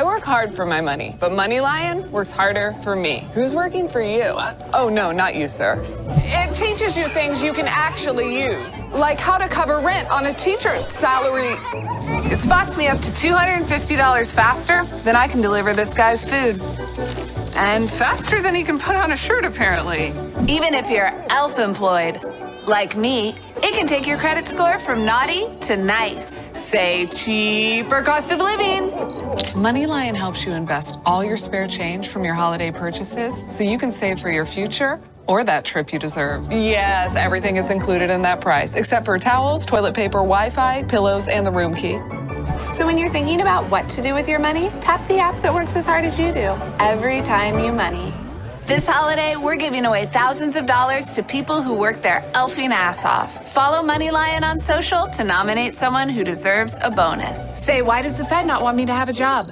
I work hard for my money, but MoneyLion works harder for me. Who's working for you? What? Oh, no, not you, sir. It teaches you things you can actually use, like how to cover rent on a teacher's salary. It spots me up to $250 faster than I can deliver this guy's food. And faster than he can put on a shirt, apparently. Even if you're elf employed, like me, it can take your credit score from naughty to nice. Say cheaper cost of living. MoneyLion helps you invest all your spare change from your holiday purchases so you can save for your future or that trip you deserve. Yes, everything is included in that price, except for towels, toilet paper, Wi Fi, pillows, and the room key. So when you're thinking about what to do with your money, tap the app that works as hard as you do every time you money. This holiday, we're giving away thousands of dollars to people who work their elfing ass off. Follow MoneyLion on social to nominate someone who deserves a bonus. Say, why does the Fed not want me to have a job?